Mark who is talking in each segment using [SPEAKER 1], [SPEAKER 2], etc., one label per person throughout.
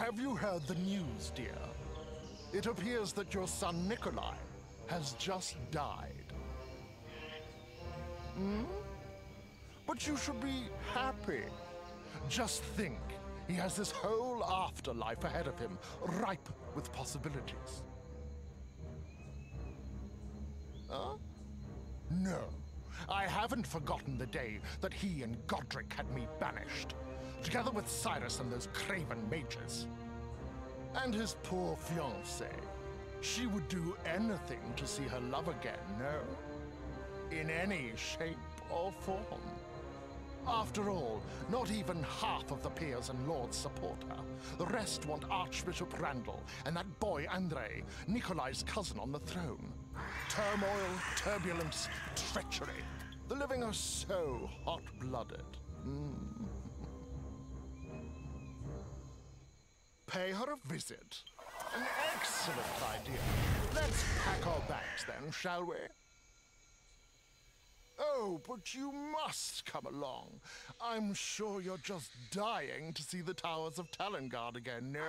[SPEAKER 1] Have you heard the news, dear? It appears that your son Nikolai has just died. Hmm? But you should be happy. Just think, he has this whole afterlife ahead of him, ripe with possibilities. Huh? No, I haven't forgotten the day that he and Godric had me banished, together with Cyrus and those craven mages. And his poor fiancée. She would do anything to see her love again, no? In any shape or form. After all, not even half of the peers and lords support her. The rest want Archbishop Randall and that boy Andrei, Nikolai's cousin on the throne. Turmoil, turbulence, treachery. The living are so hot-blooded. Mm. Pay her a visit. An excellent idea. Let's pack our bags then, shall we? Oh, but you must come along. I'm sure you're just dying to see the towers of Talonguard again, no?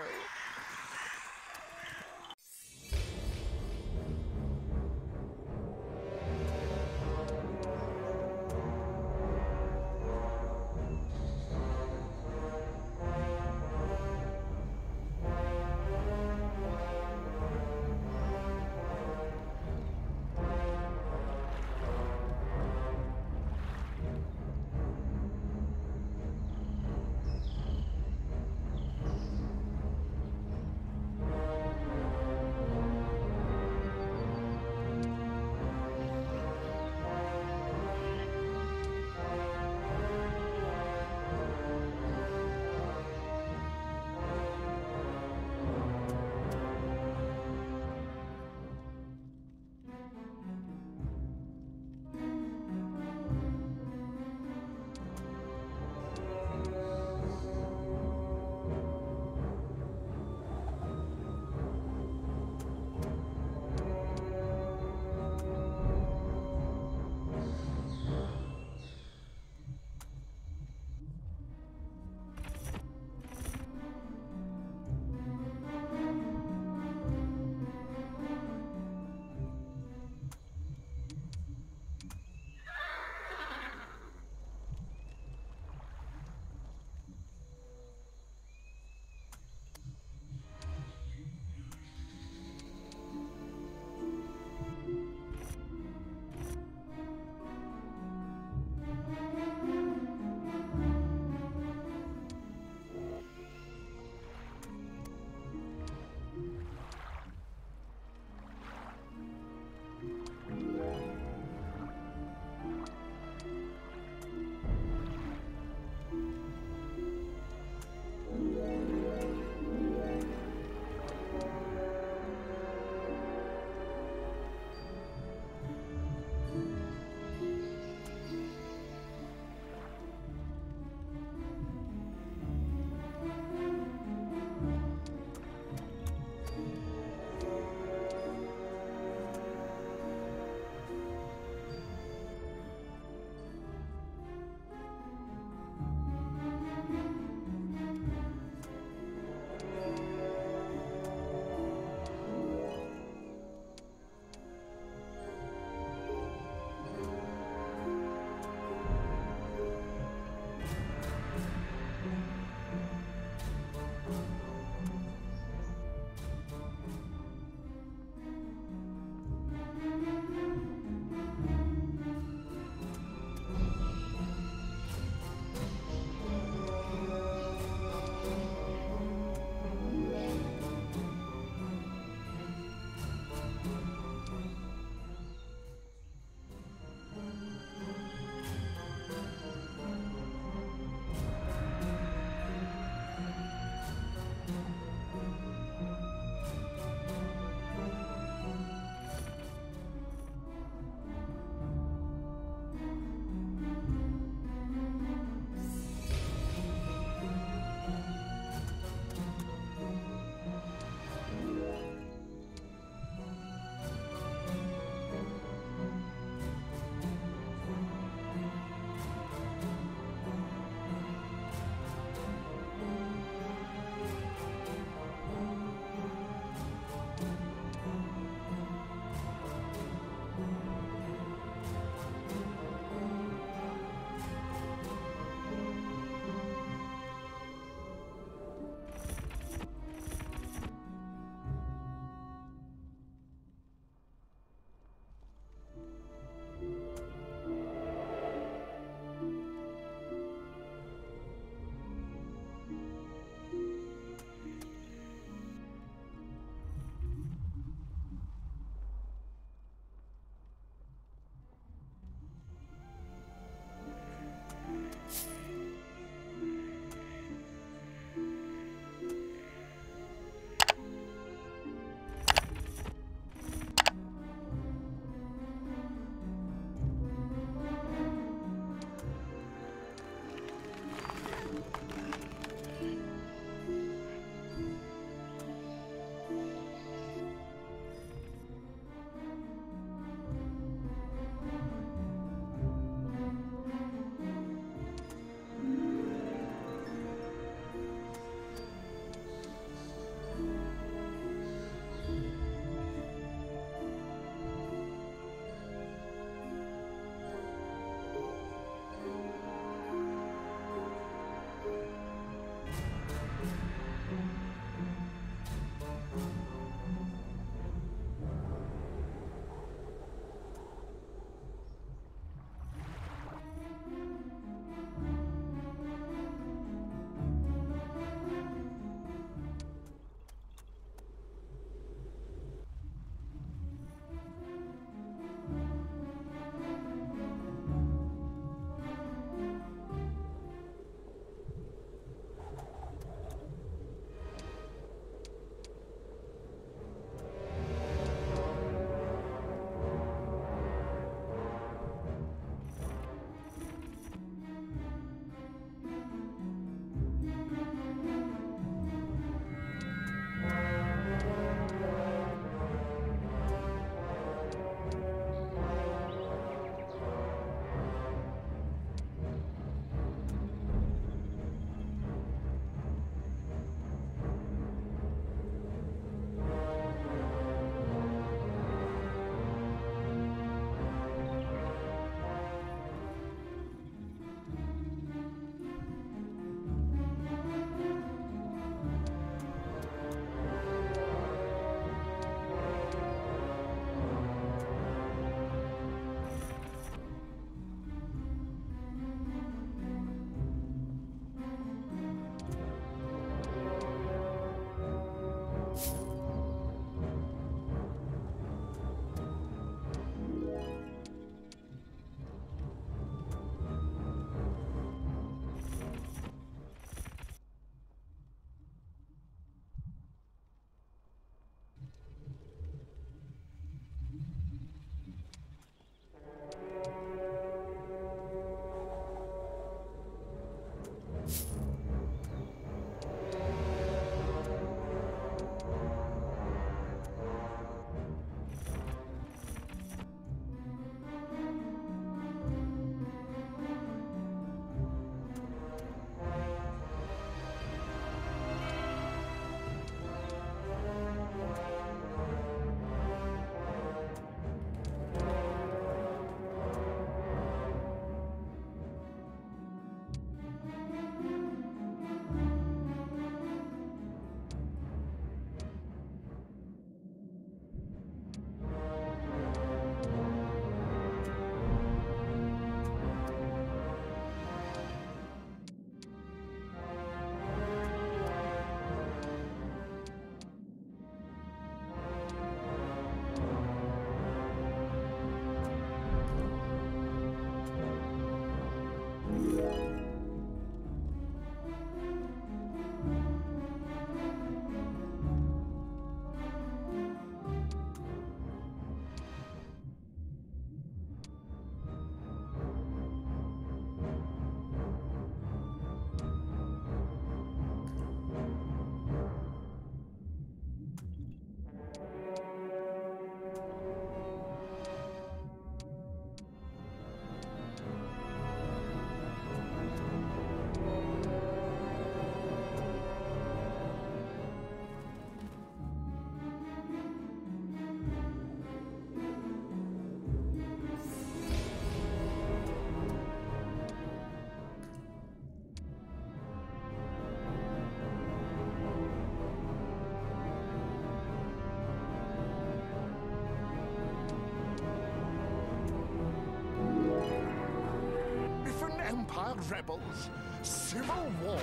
[SPEAKER 1] Empire rebels, civil war.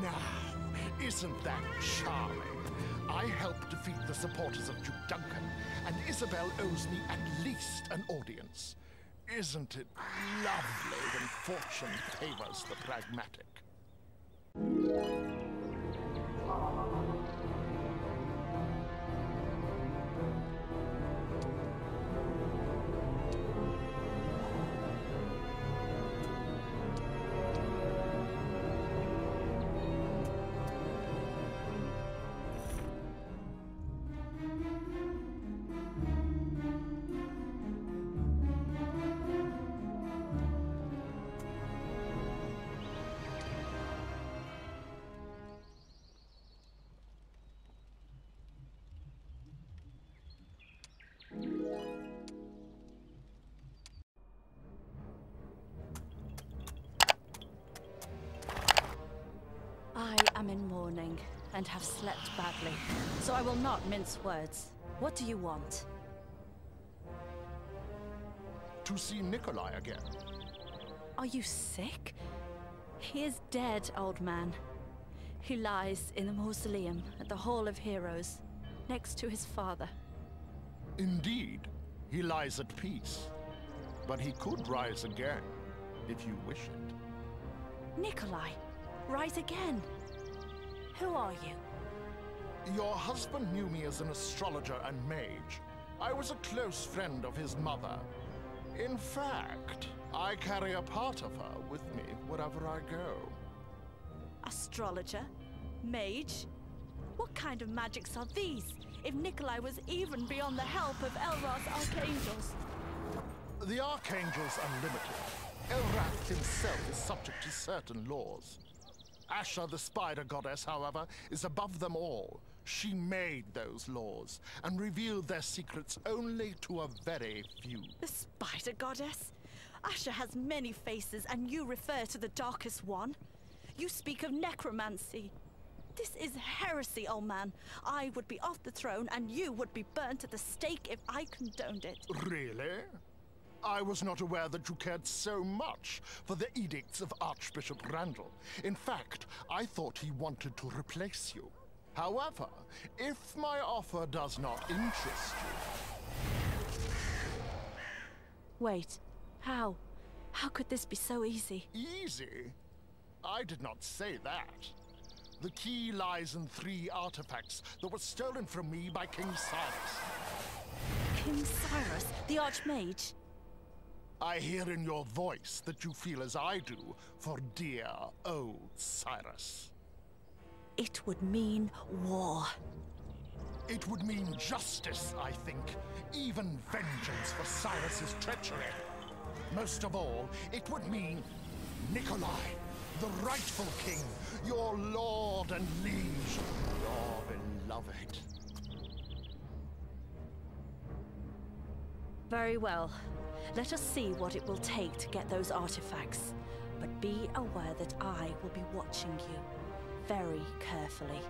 [SPEAKER 1] Now, isn't that charming? I helped defeat the supporters of Duke Duncan, and Isabel owes me at least an audience. Isn't it lovely when fortune favors the pragmatic?
[SPEAKER 2] And have slept badly, so I will not mince words. What do you want?
[SPEAKER 1] To see Nikolai again.
[SPEAKER 2] Are you sick? He is dead, old man. He lies in the mausoleum at the Hall of Heroes, next to his father.
[SPEAKER 1] Indeed, he lies at peace. But he could rise again, if you wish it.
[SPEAKER 2] Nikolai, rise again. Who are you?
[SPEAKER 1] Your husband knew me as an astrologer and mage. I was a close friend of his mother. In fact, I carry a part of her with me wherever I go.
[SPEAKER 2] Astrologer? Mage? What kind of magics are these, if Nikolai was even beyond the help of Elrath's archangels?
[SPEAKER 1] The Archangel's are limited. Elrath himself is subject to certain laws. Asha, the spider goddess, however, is above them all. She made those laws and revealed their secrets only to a very few.
[SPEAKER 2] The spider goddess? Asha has many faces, and you refer to the darkest one. You speak of necromancy. This is heresy, old man. I would be off the throne, and you would be burnt at the stake if I condoned it.
[SPEAKER 1] Really? I was not aware that you cared so much for the edicts of Archbishop Randall. In fact, I thought he wanted to replace you. However, if my offer does not interest you,
[SPEAKER 2] Wait, how? How could this be so easy?
[SPEAKER 1] easy. I did not say that. The key lies in three artifacts that were stolen from me by King Cyrus.
[SPEAKER 2] King Cyrus, the Archmage?
[SPEAKER 1] I hear in your voice that you feel as I do for dear old Cyrus.
[SPEAKER 2] It would mean war.
[SPEAKER 1] It would mean justice, I think. Even vengeance for Cyrus's treachery. Most of all, it would mean Nikolai, the rightful king, your lord and liege, your beloved.
[SPEAKER 2] Very well. Let us see what it will take to get those artifacts. But be aware that I will be watching you very carefully.